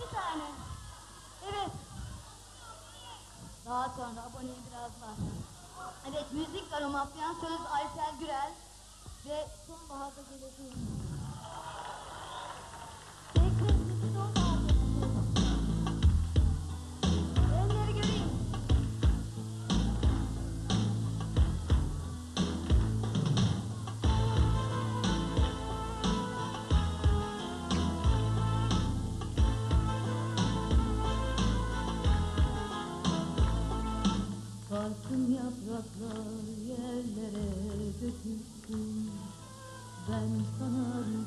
Bir tane. Evet. Daha sonra aboneye biraz var. Evet müzik var o mafyan söz Aysel Gürel ve sonbaharda geleceğim. Açan yapraklar yerlere dökülsün. Ben sana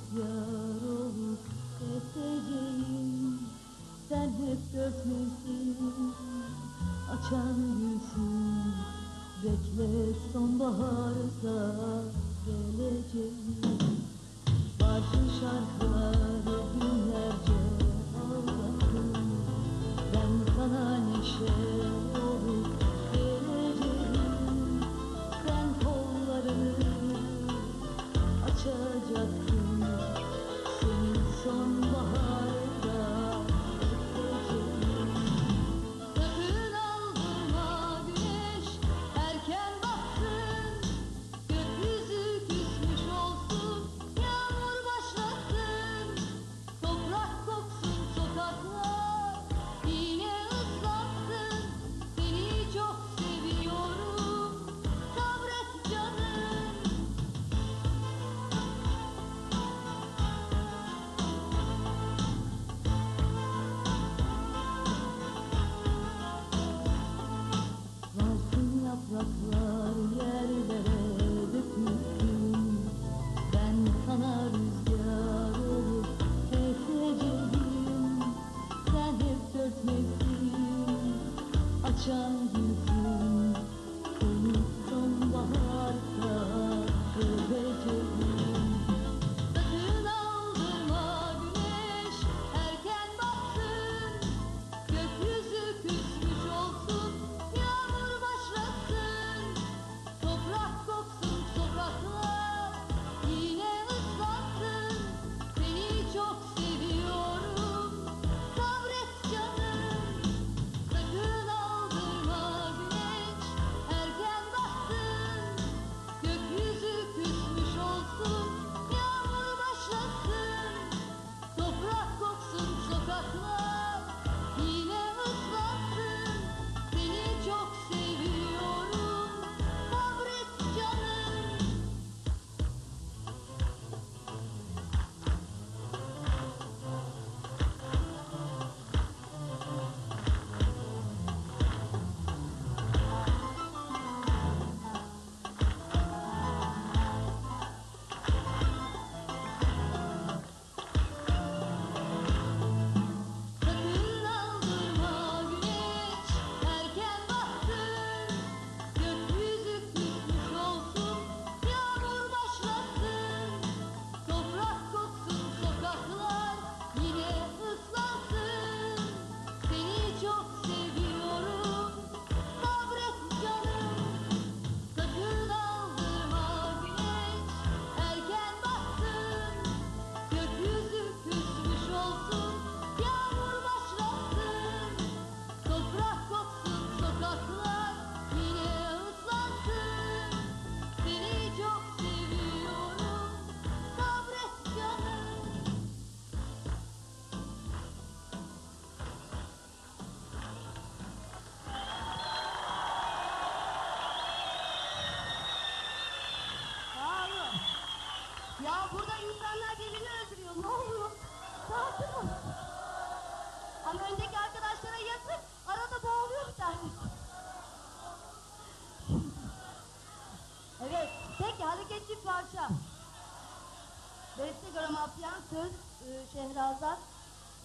Göreste göre mafyan söz e, Şehrazat.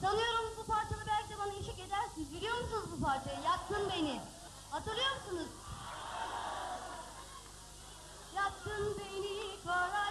Sanıyorum bu parçalı belki de bana eşlik edersiniz. Biliyor musunuz bu parçayı? Yaktın beni. Hatırlıyor musunuz? Yaktın beni kara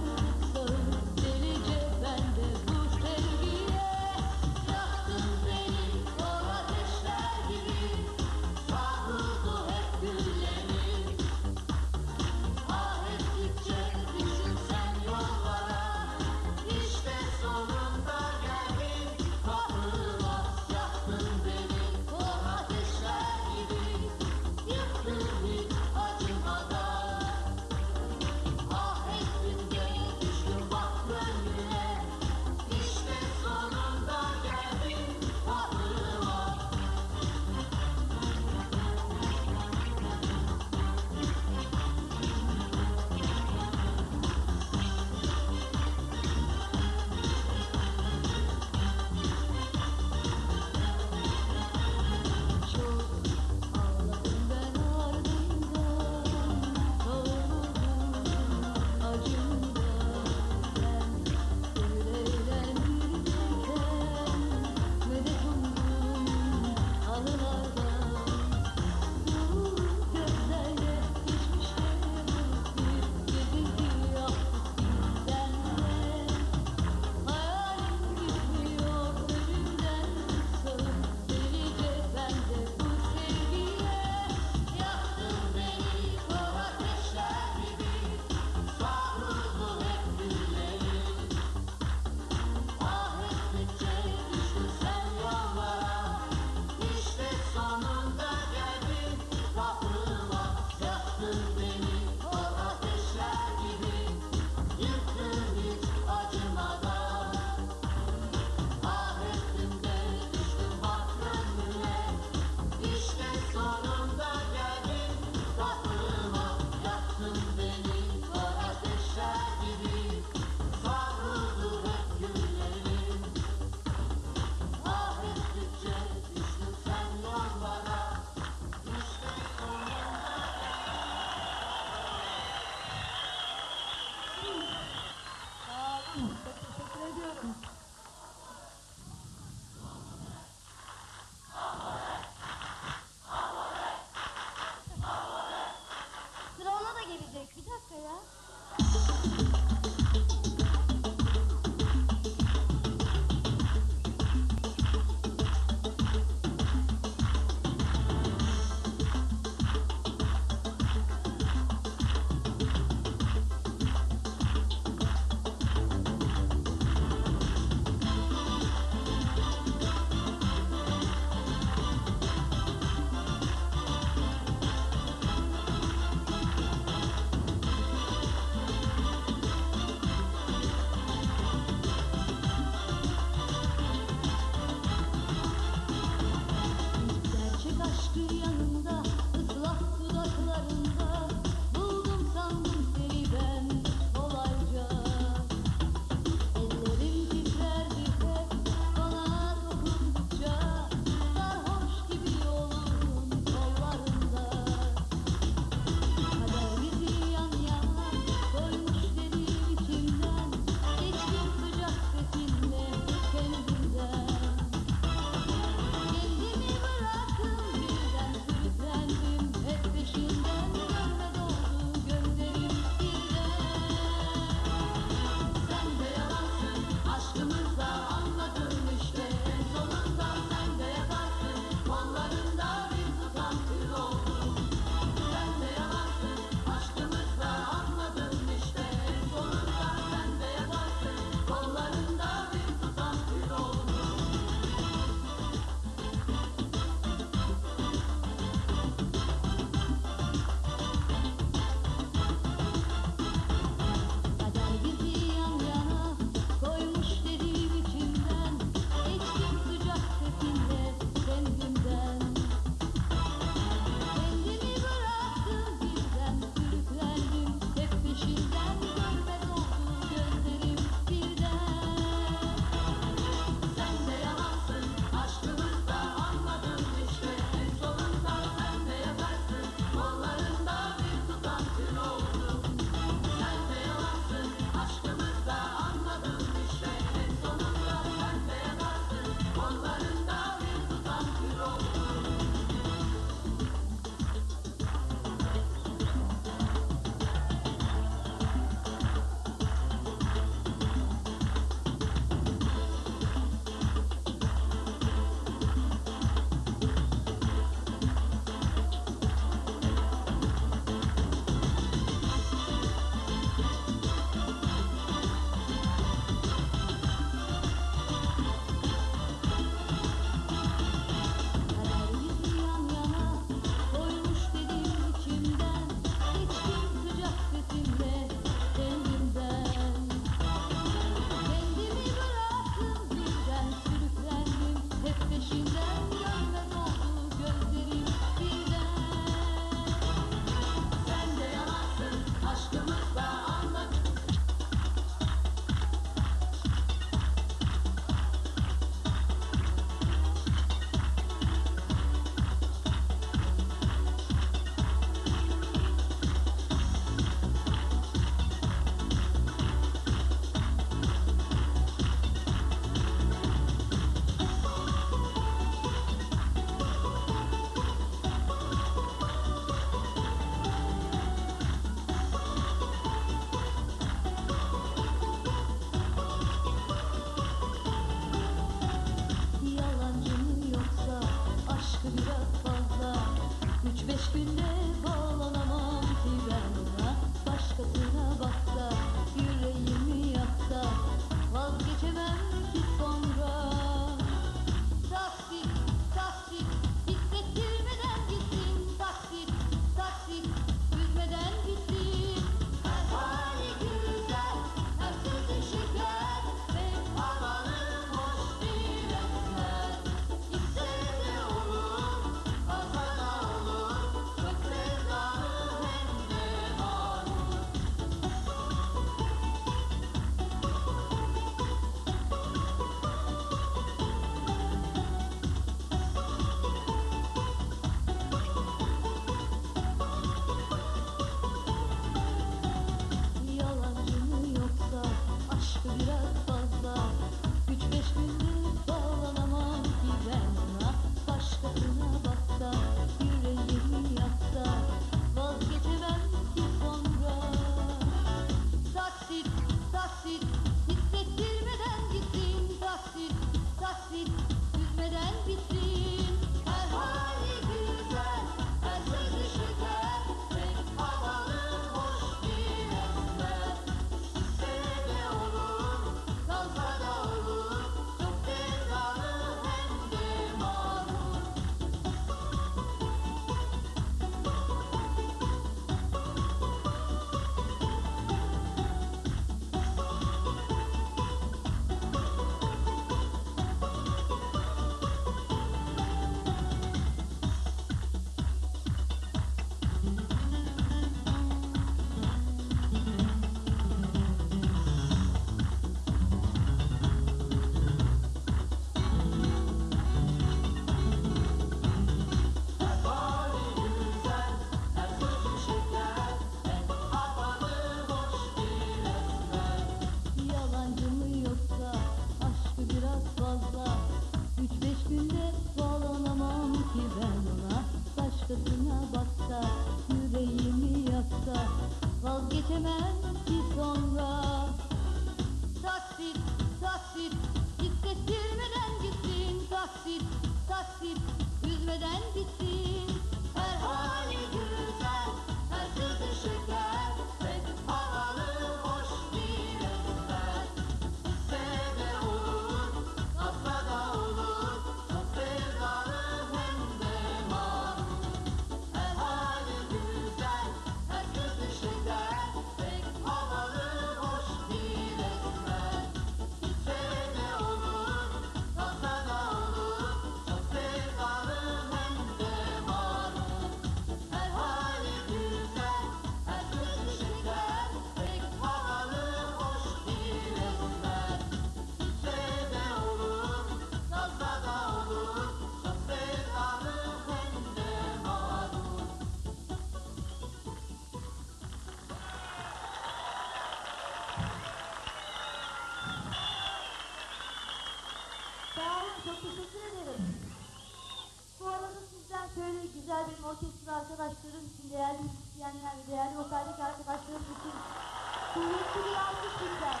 kuvvetli bir alkış bizden.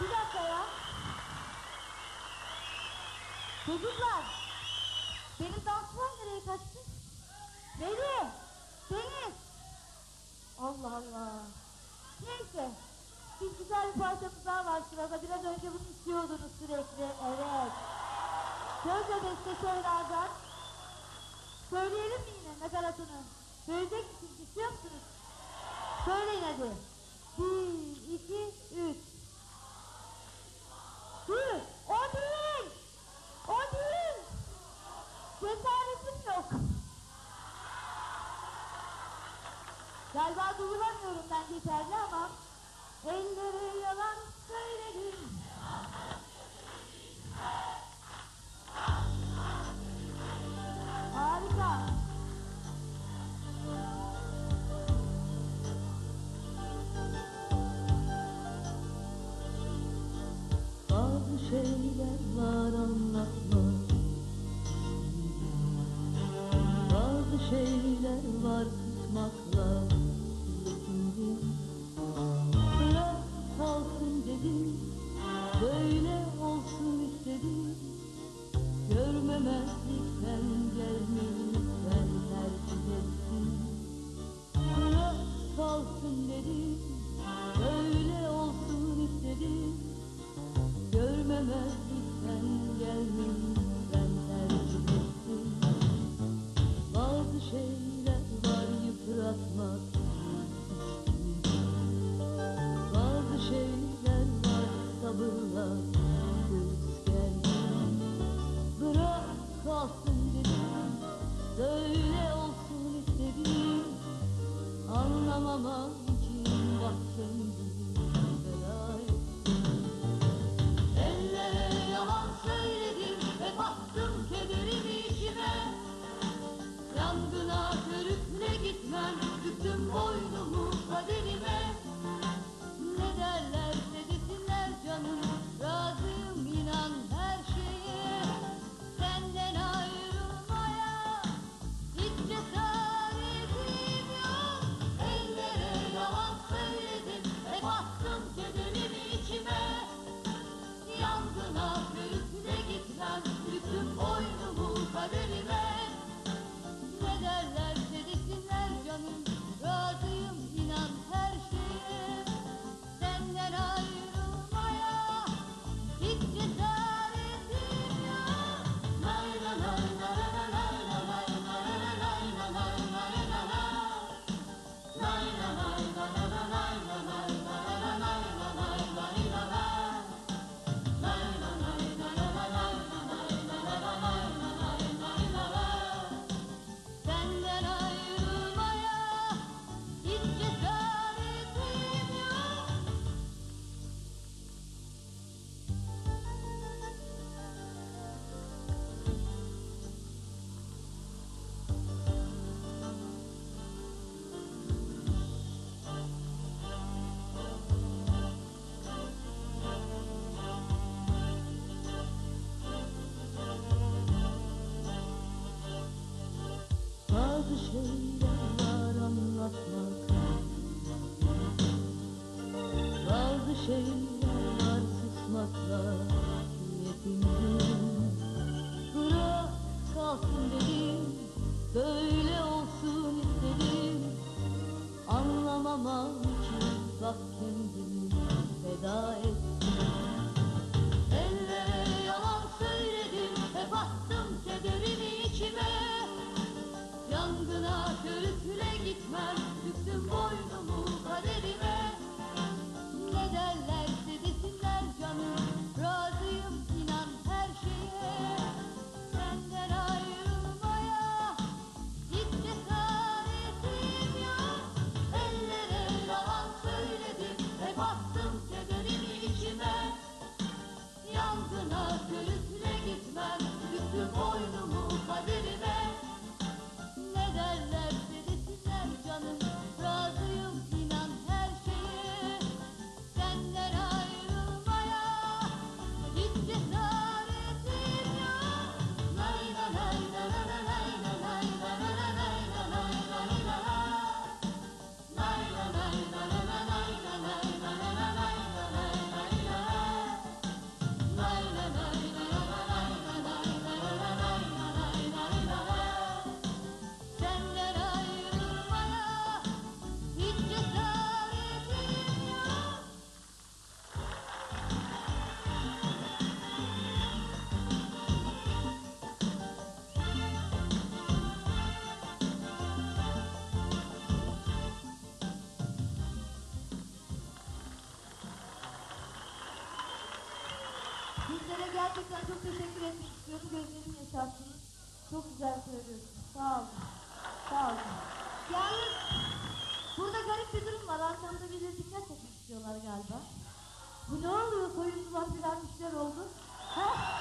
Bir dakika ya. Çocuklar, benim danslar nereye kaçtı? Nereye? Deniz. Allah Allah. Neyse. Bir güzel bir parçamız daha var sırada. Biraz önce bunu istiyordunuz sürekli. Evet. Söz ve beste söylerden. Söyleyelim mi yine nakaratını? Söyleyecek misiniz? İstiyor musunuz? Söyleyin hadi. Bir, iki, üç. Dur. O değil. O değil. Cesaretim yok. Galiba duyulamıyorum ben yeterli ama elleri yalan söyledim. Şeyler var galiba. Bu ne oluyor? Soyumuzu bahseden oldu. Ha?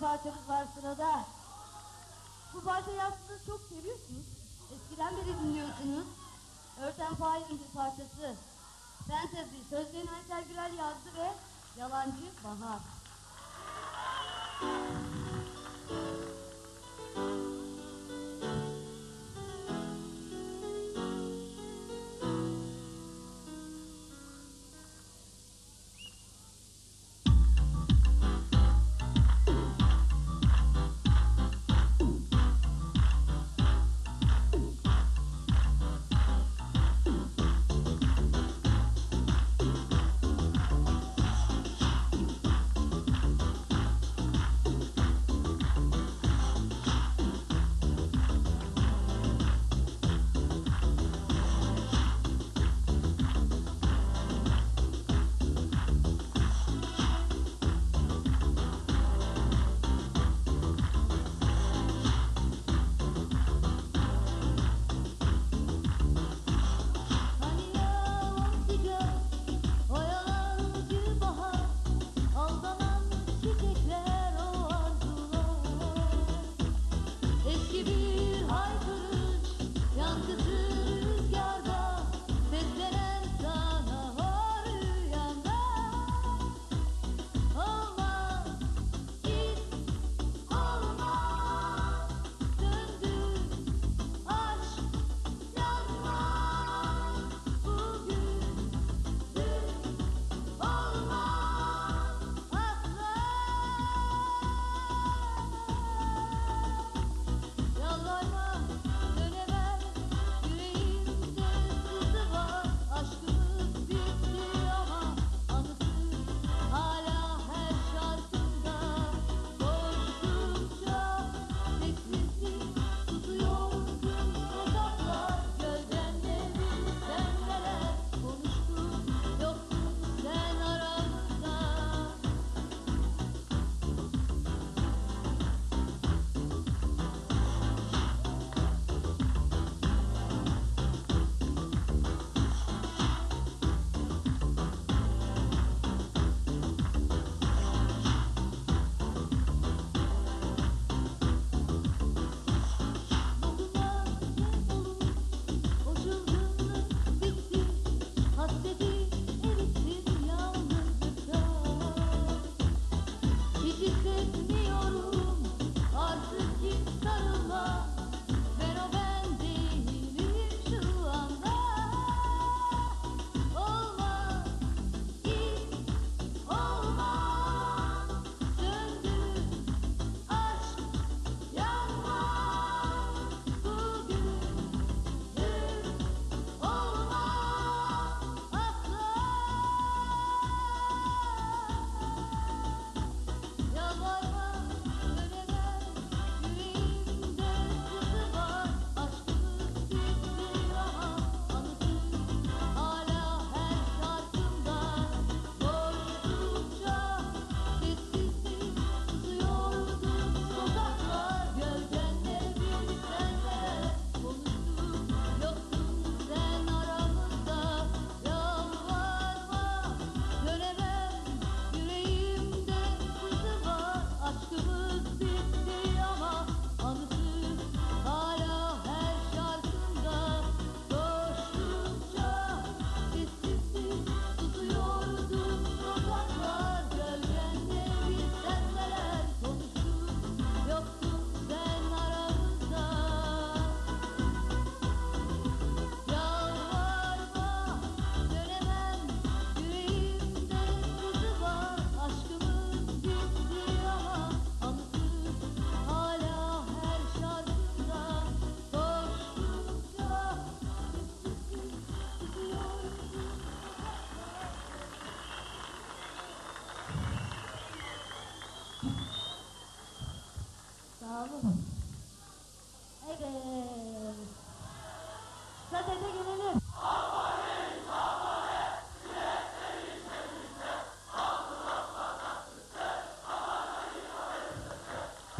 bir var sırada. Bu parçayı aslında çok seviyorsunuz. Eskiden beri dinliyorsunuz. Örten Fahir'in bir parçası. Fantasy sözlerini Aysel Gürel yazdı ve Yalancı Bahar.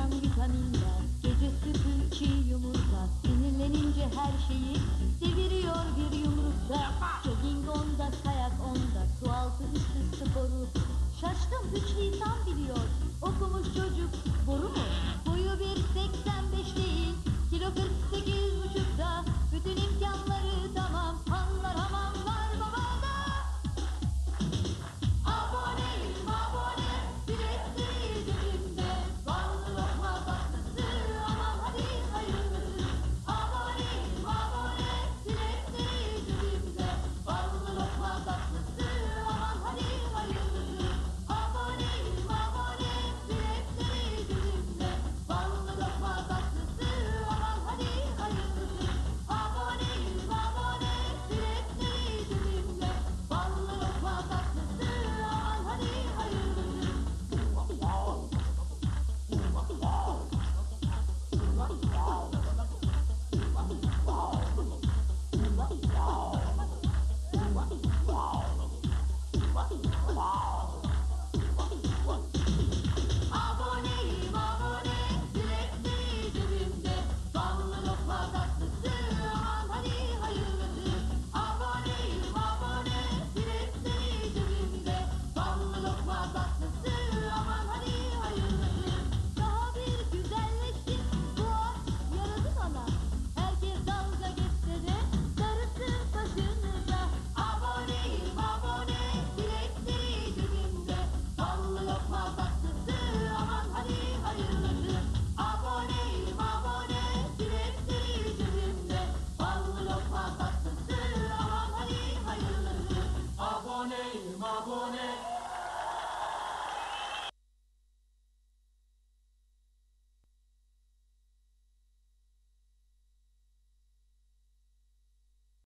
var vitaminler Gece sütü yumurta. Sinirlenince her şeyi Deviriyor bir yumrukta Jogging onda kayak onda Su altı üstü sporu. Şaşkın üç lisan biliyor. Okumuş çocuk boru mu?